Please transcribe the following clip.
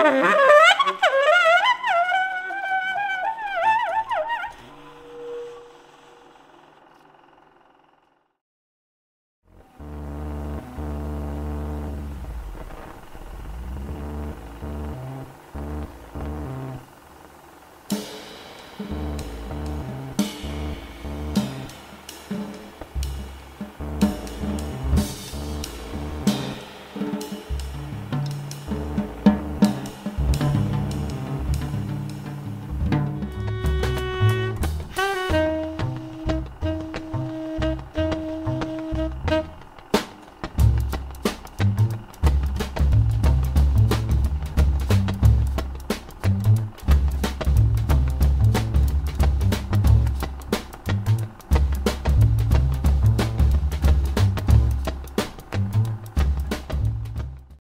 Ha ha ha!